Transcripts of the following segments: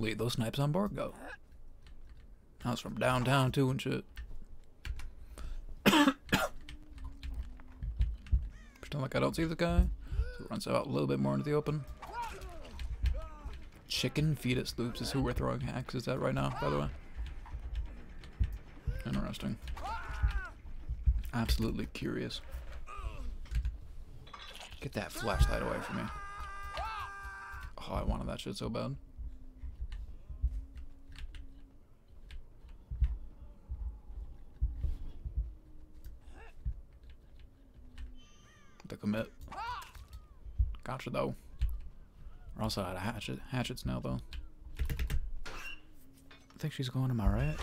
Lead those snipes on board, go. I was from downtown too and shit. Pretend like I don't see the guy. So runs out a little bit more into the open. Chicken fetus loops is who we're throwing hacks at right now, by the way. Interesting. Absolutely curious. Get that flashlight away from me. Oh, I wanted that shit so bad. The commit. Gotcha though. We're also out of hatchet hatchets now though. I think she's going to my right.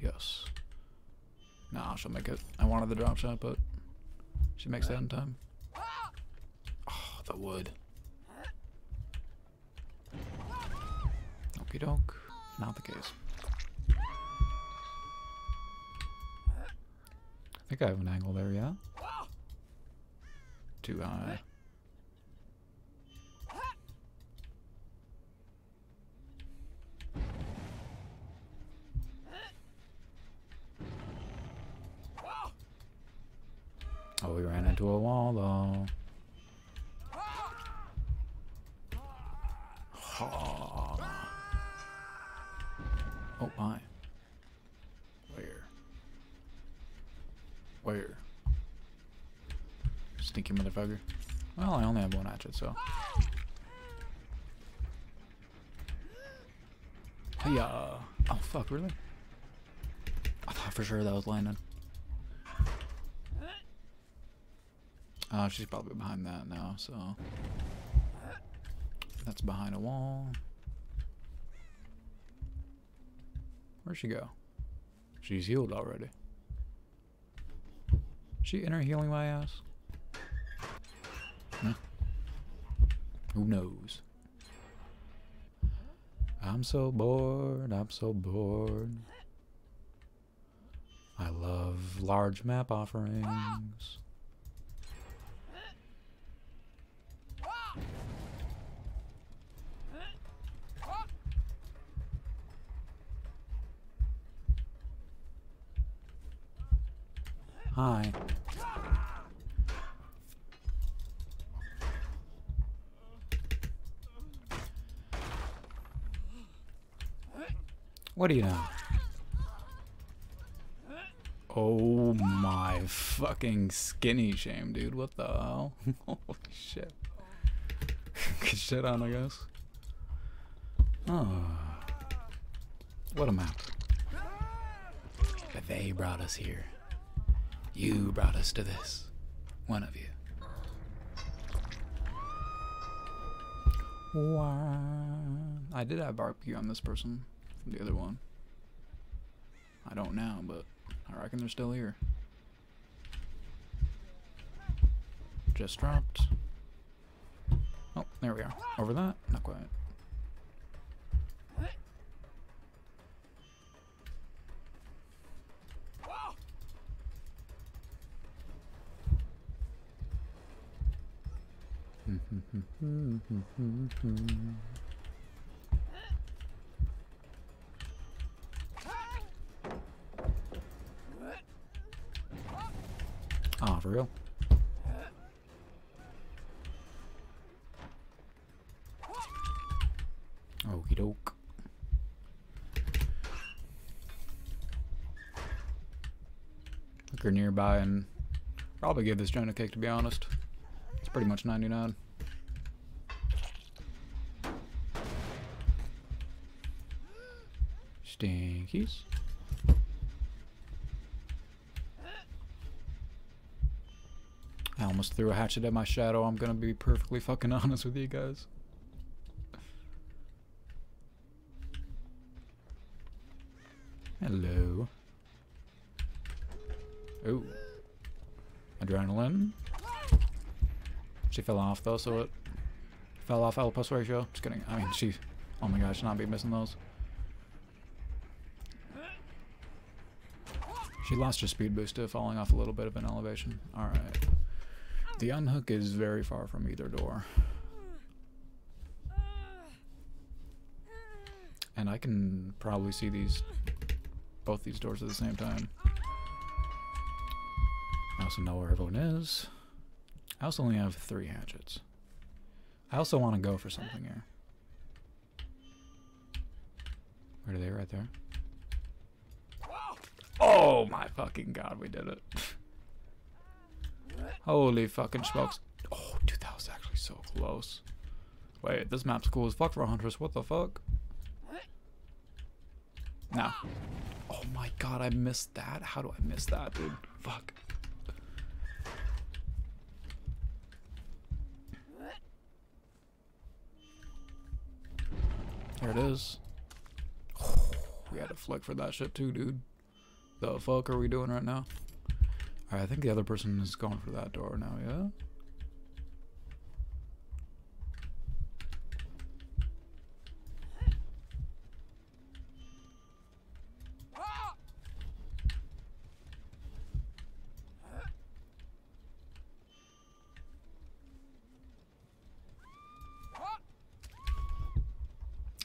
Yes. Nah, she'll make it. I wanted the drop shot, but she makes that in time. Oh, the wood. Okie doke. Not the case. I think I have an angle there, yeah? High. Uh, oh, we ran into a wall though. Oh, oh my. Where? Where? Stinky motherfucker. Well, I only have one hatchet, so. Yeah. Oh fuck, really? I thought for sure that was landing. Uh, she's probably behind that now, so. That's behind a wall. Where'd she go? She's healed already. She inner healing my ass? Who knows? I'm so bored, I'm so bored. I love large map offerings. Hi. What do you know? Oh my fucking skinny shame, dude. What the hell? Holy shit. Good shit on, I guess. Oh. What a map. But they brought us here. You brought us to this. One of you. Wow. I did have barbecue on this person from the other one. I don't now, but I reckon they're still here. Just dropped. Oh, there we are. Over that? Not quite. Ah, for real? Okie doke. Look her nearby and probably give this joint a kick to be honest. It's pretty much 99. Stinkies. I almost threw a hatchet at my shadow. I'm gonna be perfectly fucking honest with you guys. Hello. Oh. Adrenaline. She fell off though, so it fell off L ratio. Just kidding. I mean, she. Oh my gosh, not be missing those. She lost her speed boost to falling off a little bit of an elevation. Alright. The unhook is very far from either door. And I can probably see these, both these doors at the same time. I also know where everyone is. I also only have three hatchets. I also want to go for something here. Where are they? Right there. Oh my fucking god, we did it. Holy fucking smokes. Oh, dude, that was actually so close. Wait, this map's cool as fuck for Huntress. What the fuck? Nah. Oh my god, I missed that. How do I miss that, dude? Fuck. There it is. we had to flick for that shit too, dude. The fuck are we doing right now? Alright, I think the other person is going for that door now, yeah?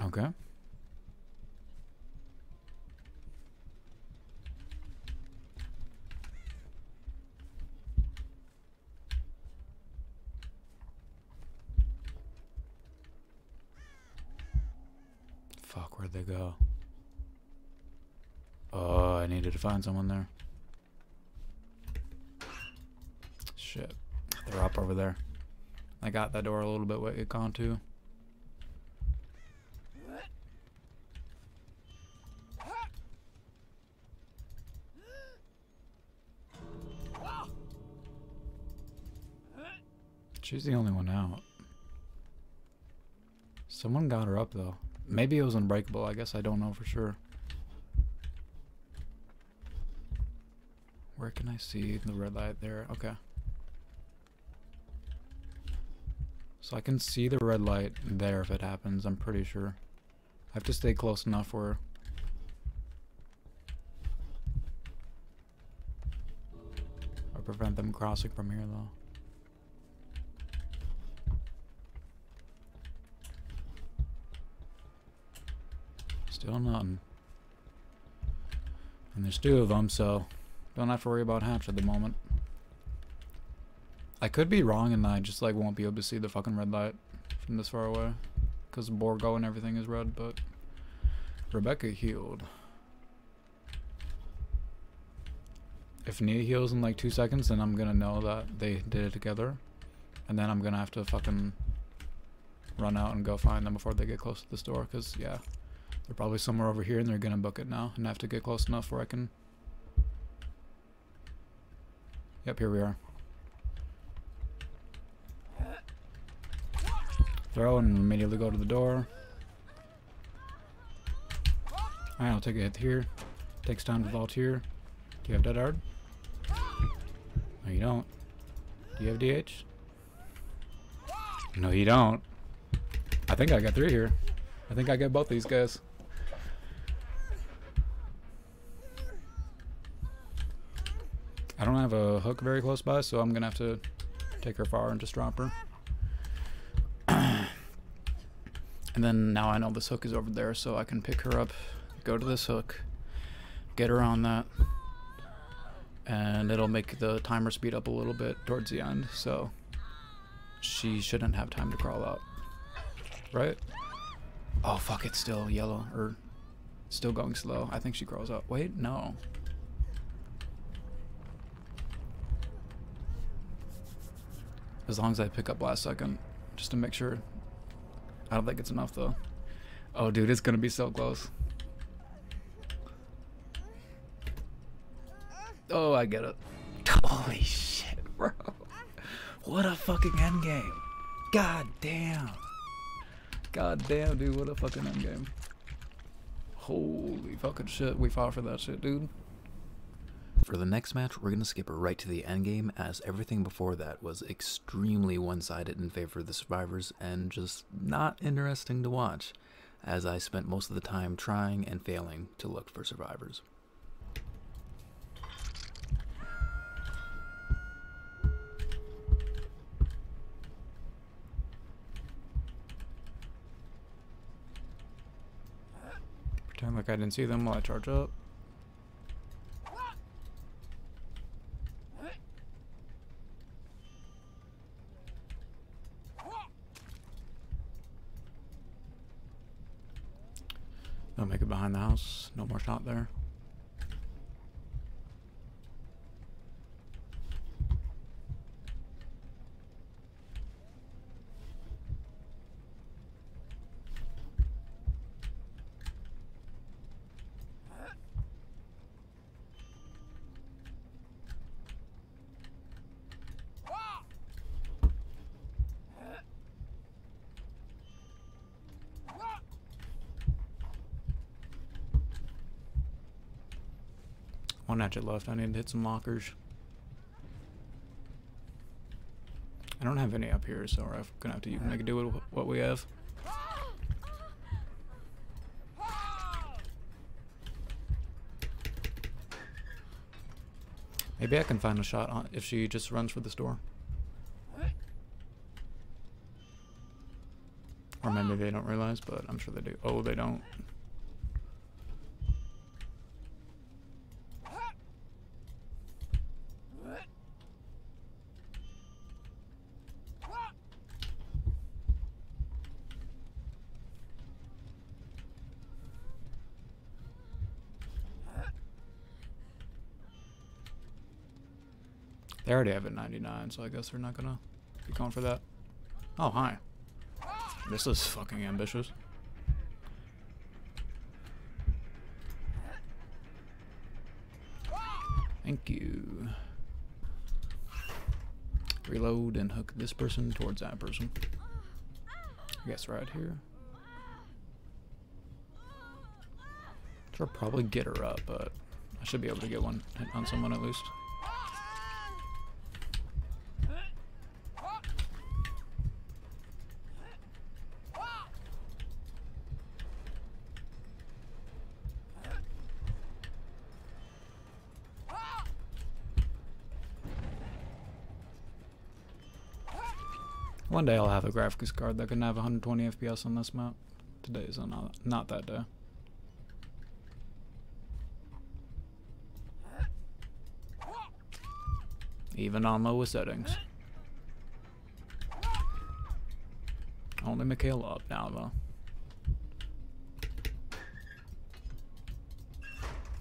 Okay. Fuck, where'd they go? Oh, I needed to find someone there. Shit. They're up over there. I got that door a little bit way gone too. She's the only one out. Someone got her up though. Maybe it was unbreakable. I guess I don't know for sure. Where can I see the red light there? Okay. So I can see the red light there if it happens, I'm pretty sure. I have to stay close enough where... Or prevent them crossing from here though. Still nothing. And there's two of them, so don't have to worry about hatch at the moment. I could be wrong and I just like won't be able to see the fucking red light from this far away. Because Borgo and everything is red, but Rebecca healed. If Nea heals in like two seconds, then I'm gonna know that they did it together. And then I'm gonna have to fucking run out and go find them before they get close to the store, because yeah. They're probably somewhere over here and they're gonna book it now and I have to get close enough where I can Yep, here we are. Throw and immediately go to the door. Alright, I'll take a hit here. Takes time to vault here. Do you have dead hard? No, you don't. Do you have DH? No, you don't. I think I got three here. I think I got both these guys. I don't have a hook very close by, so I'm gonna have to take her far and just drop her. and then now I know this hook is over there, so I can pick her up, go to this hook, get her on that, and it'll make the timer speed up a little bit towards the end, so she shouldn't have time to crawl out. Right? Oh fuck, it's still yellow, or still going slow. I think she crawls out. Wait, no. As long as I pick up last second, just to make sure. I don't think it's enough though. Oh dude, it's gonna be so close. Oh, I get it. Holy shit, bro. What a fucking endgame. God damn. God damn, dude, what a fucking endgame. Holy fucking shit, we fought for that shit, dude. For the next match, we're going to skip right to the endgame, as everything before that was extremely one-sided in favor of the survivors, and just not interesting to watch, as I spent most of the time trying and failing to look for survivors. Pretend like I didn't see them while I charge up. They'll make it behind the house. No more shot there. One hatchet left. I need to hit some lockers. I don't have any up here, so we're gonna have to make do with what we have. Maybe I can find a shot on if she just runs for the store. Or maybe they don't realize, but I'm sure they do. Oh, they don't. They already have it 99, so I guess they're not gonna be going for that. Oh, hi. This is fucking ambitious. Thank you. Reload and hook this person towards that person. I guess right here. Should probably get her up, but I should be able to get one hit on someone at least. One day I'll have a graphics card that can have 120 FPS on this map. Today is not, not that day. Even on lowest settings. Only Mikaela up now though.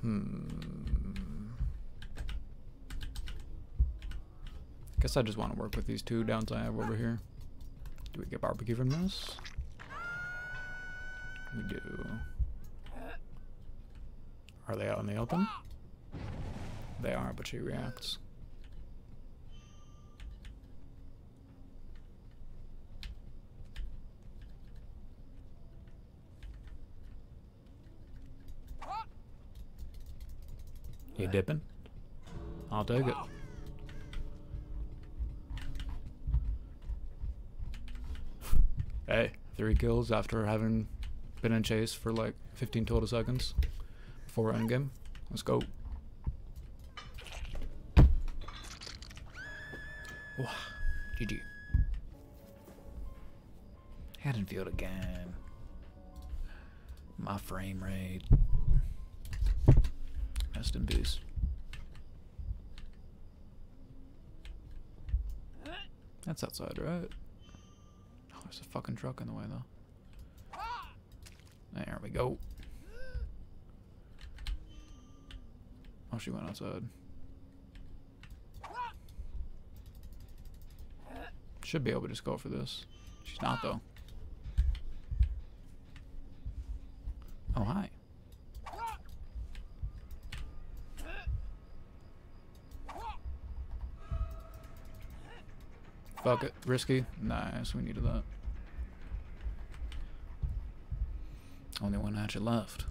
Hmm. I guess I just want to work with these two downs I have over here. Do we get barbecue from this? We do. Are they out in the open? They are, but she reacts. You dipping? I'll take it. Hey, three kills after having been in chase for like 15 total seconds before endgame. Let's go. Wow. GG. Haddonfield again. My frame rate. Rest in peace. That's outside, right? There's a fucking truck in the way, though. There we go. Oh, she went outside. Should be able to just go for this. She's not, though. Oh, hi. Fuck it. Risky? Nice, we needed that. Only one hatchet left.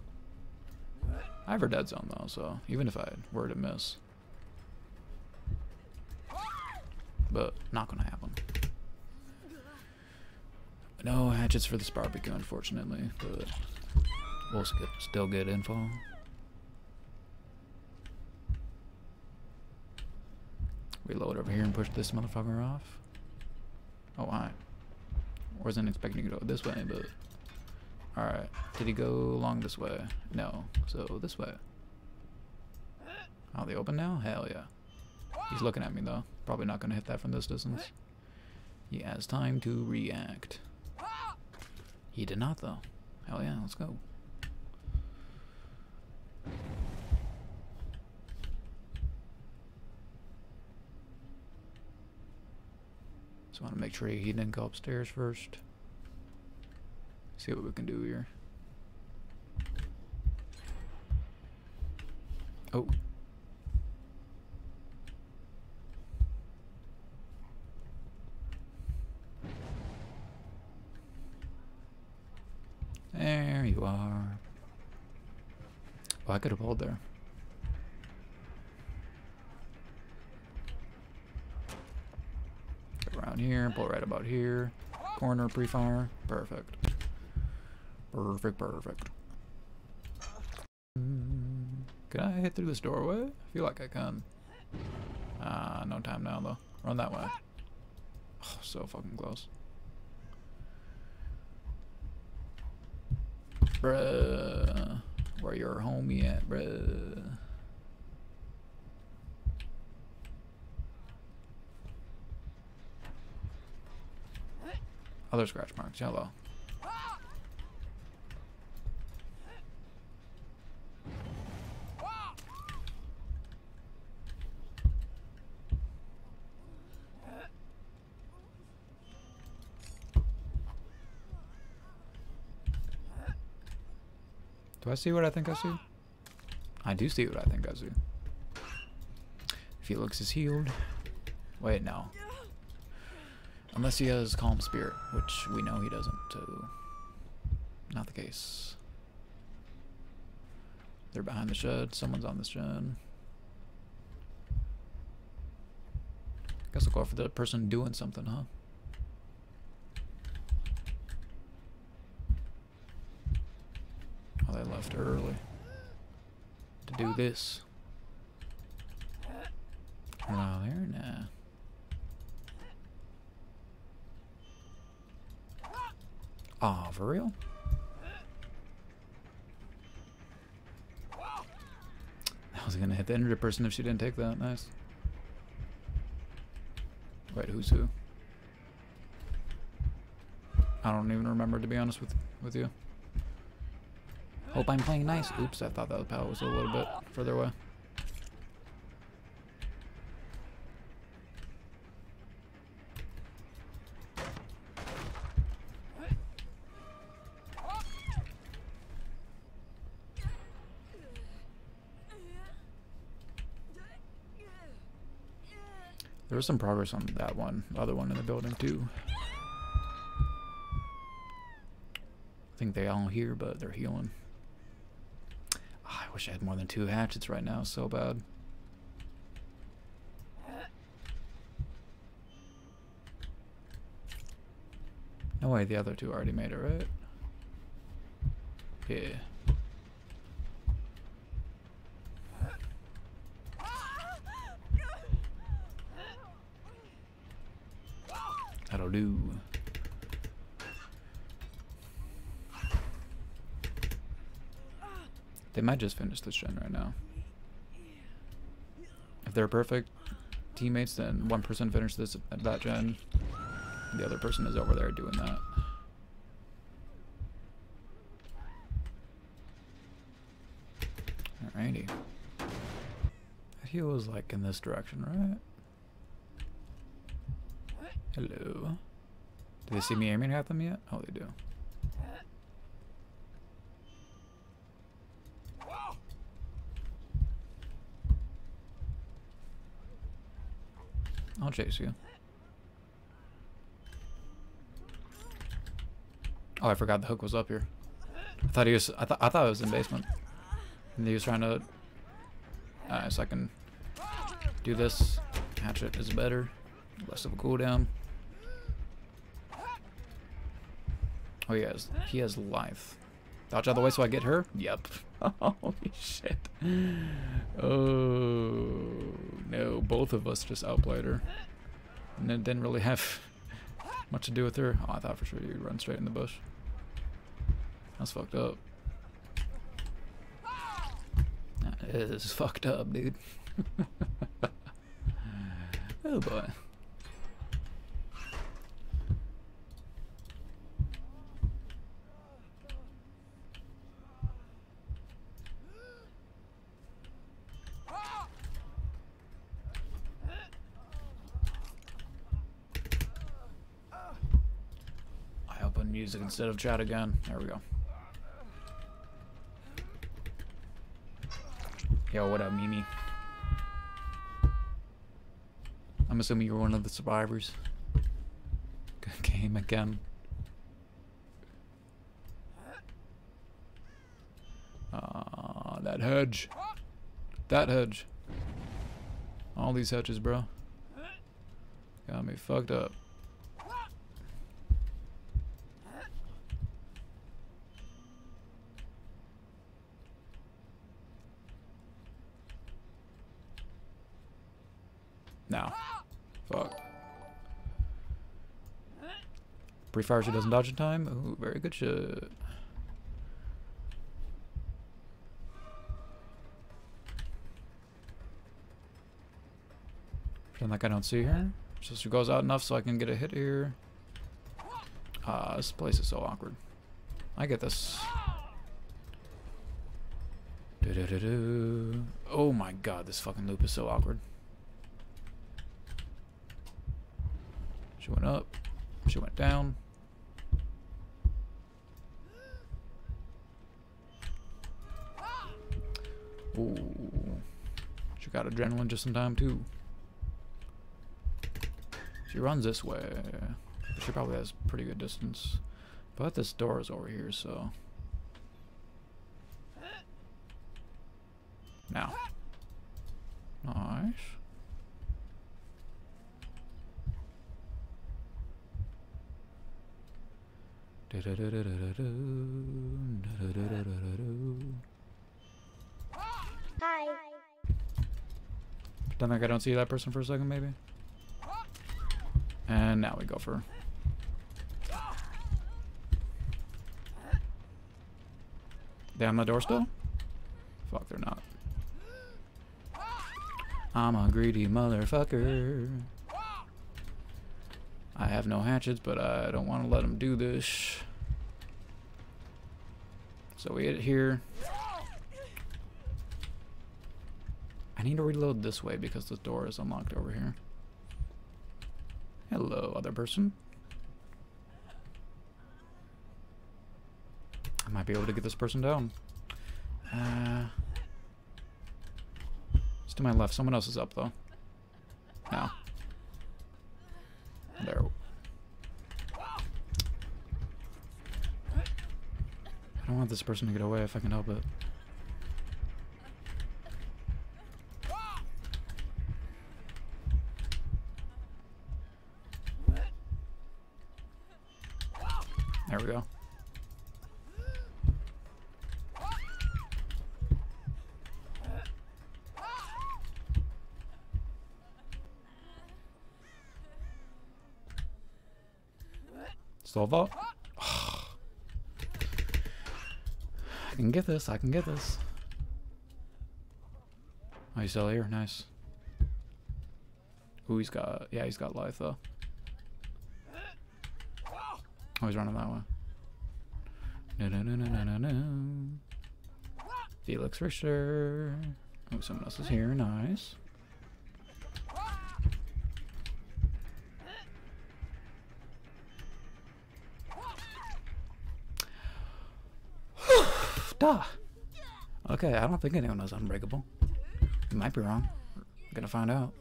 I have her dead zone though, so even if I were to miss. But not gonna happen. No hatchets for this barbecue, unfortunately, but we'll still get info. Reload over here and push this motherfucker off. Oh, I wasn't expecting to go this way, but Alright. Did he go along this way? No. So this way. Are they open now? Hell yeah. He's looking at me though. Probably not gonna hit that from this distance. He has time to react. He did not though. Hell yeah, let's go. So I want to make sure he didn't go upstairs first. See what we can do here. Oh. There you are. Oh, I could have pulled there. Around here, pull right about here. Corner pre-fire. Perfect. Perfect, perfect. Can I hit through this doorway? I feel like I can. Ah, uh, no time now though. Run that way. Oh, so fucking close. Bruh. Where your homie at, bruh? Other scratch marks, yellow. Do I see what I think I see? I do see what I think I see. Felix is healed. Wait, no. Unless he has Calm Spirit, which we know he doesn't, so... Not the case. They're behind the shed. Someone's on the shed. Guess I'll go for the person doing something, huh? Oh, they left early to do this. Hello there, nah. Ah, oh, for real? I was gonna hit the injured person if she didn't take that. Nice. Wait, who's who? I don't even remember to be honest with with you. Hope I'm playing nice. Oops, I thought that was a little bit further away. There was some progress on that one, other one in the building too. I think they all here, but they're healing ah, I wish I had more than two hatchets right now, so bad. No way, the other two already made it, right? Yeah. That'll do. They might just finish this gen right now. If they're perfect teammates, then one person finishes this at that gen. The other person is over there doing that. Alrighty. That heal was like in this direction, right? Hello. Do they see me aiming at them yet? Oh, they do. I'll chase you. Oh, I forgot the hook was up here. I thought he was. I thought. I thought it was in the basement. And he was trying to. Alright, so I can do this. Hatchet is better. Less of a cooldown. Oh, he has. He has life. Dodge out of the way so I get her? Yep. Holy shit. Oh, no. Both of us just outplayed her. And it didn't really have much to do with her. Oh, I thought for sure you'd run straight in the bush. That's fucked up. That is fucked up, dude. oh boy. I open music instead of chat again. There we go. Yo, what up, Mimi? I'm assuming you're one of the survivors. Good game again. Ah, that hedge. That hedge. All these hedges, bro. Got me fucked up. Now. Fuck. Pre-fire she doesn't dodge in time. Ooh, very good shit. Pretend like I don't see her. So she goes out enough so I can get a hit here. Ah, this place is so awkward. I get this. Do -do -do -do. Oh my god, this fucking loop is so awkward. She went up. She went down. Ooh. She got adrenaline just in time too. She runs this way. She probably has pretty good distance. But this door is over here, so. Now. Nice. Hi. Pretend like I don't see that person for a second, maybe. And now we go for. On the door still? Fuck, they're not. I'm a greedy motherfucker. I have no hatchets, but I don't want to let them do this. So we hit here. I need to reload this way because the door is unlocked over here. Hello, other person. I might be able to get this person down. Uh, it's to my left. Someone else is up, though. Now. There. I don't want this person to get away if I can help it. There we go. Still vault. I can get this. I can get this. Oh, he's still here. Nice. Ooh, he's got. Yeah, he's got life though. Oh, he's running that way. No, no, no, no, no, no, no. Felix Richter. Oh, someone else is here. Nice. Duh. Okay, I don't think anyone is unbreakable. You might be wrong. gonna find out.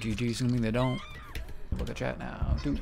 GG, assuming they don't. Look at chat now. Dude.